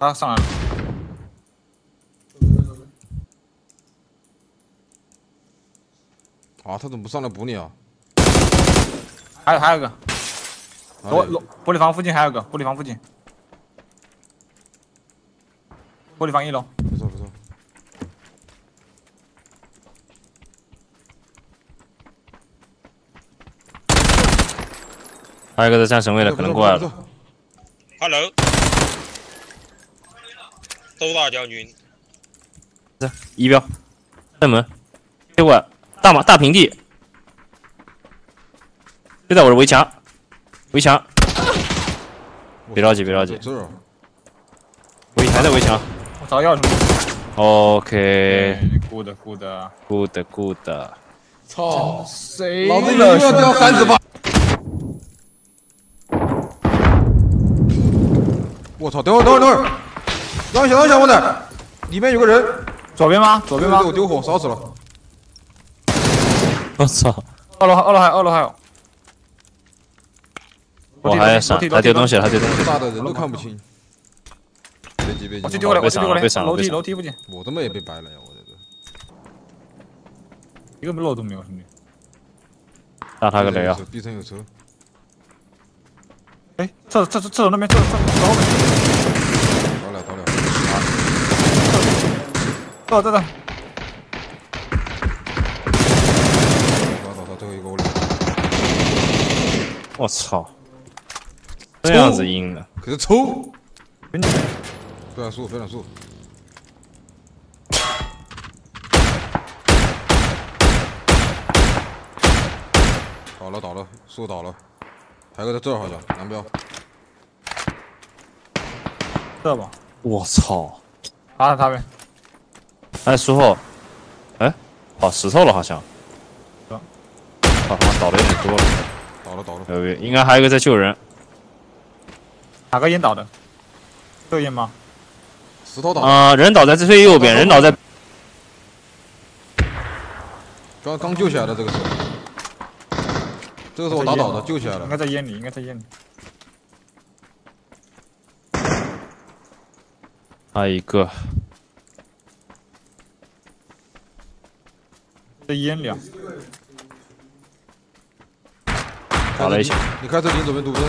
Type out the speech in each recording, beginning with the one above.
他上来了，啊，他怎么不上来补你啊？还有还有一个，玻玻玻璃房附近还有个，玻璃房附近，玻璃房一楼，不错不错，还有一个在战神位的，可能过来了。不错。Hello，周大将军，一标，正门，给我，大马大平地，就在我的围墙，围墙，别着急别着急围还在围墙。我找钥匙。OK，good good，good good，操！谁老子一个月掉三十八。我操！等会儿等会儿等会儿，让一下让一下，我的，里面有个人，左边吗？左边吗对对，？我丢火烧死了。我操！二楼二楼还有二楼还有，我还闪，他丢东西了，他丢东西了。大的人都看不清。别急别急，我去丢过来，被闪了我去丢过来被闪，了楼梯被闪了楼梯附近，我他妈也被白了呀！我这个。一个漏都没有，兄弟。打他个雷啊！！B 层有车，哎，厕厕厕厕所那边，厕厕厕后面，倒了倒了。哦，在这，倒倒倒，最后一个我里。我操！这样子阴的，可是抽，跟你。非常速，非常速。倒了倒了，树倒了，还有个在这儿好像蓝标，这吧，我操！打他哎，术后，哎，跑石头了好像。好像倒的有点多了，倒了倒了，有应该还有一个在救人。哪个烟倒的？这个烟吗？石头倒了，啊、人倒在最右边，人倒在刚刚救起来的这个是，这个是我打倒的，救起来了应。该在烟里，应该在烟里。还有一个，在烟里啊！打了一下，你开车顶左边堵车，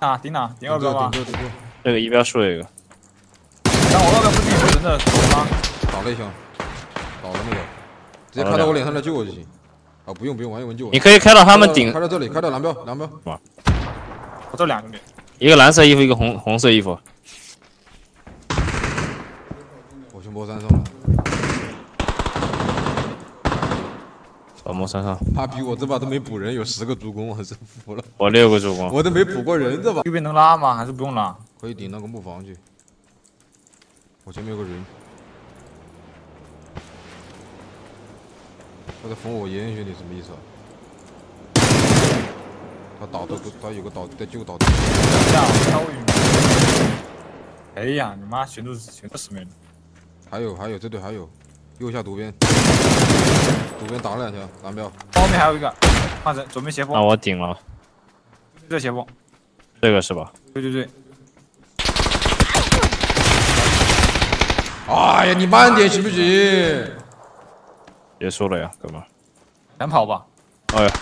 啊，顶哪？顶顶二标吗顶？这顶这，这个一标树有一个，然后我二标附近有人的手吗？打了一枪，倒了那个，直接开到我脸上来救我就行。啊，不用不用，王一文救我。你可以开到他们顶开，到这里，开到蓝标蓝标。我这两兄弟，一个蓝色衣服，一个红红色衣服。我去摸山上了，小莫山上，妈逼，我这把都没补人，有十个助攻，我真服了。我六个助攻，我都没补过人这把。右边能拉吗？还是不用拉？可以顶那个木房去。我前面有个人，他在封我烟，兄弟什么意思啊？他倒的，他有个倒在救倒的。哎呀，你妈全都是全都是没了。还有还有这队还有，右下毒边，毒边打了两枪，蓝标，后面还有一个，换成左边斜那，我顶了，这斜坡，这个是吧？对对对，哎呀，你慢点行不行？结束了呀，哥们儿。想跑吧？哎呀，